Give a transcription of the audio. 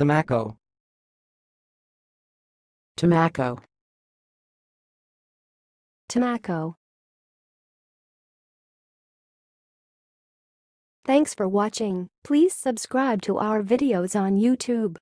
Tobacco. Tobacco. Tobacco. Thanks for watching. Please subscribe to our videos on YouTube.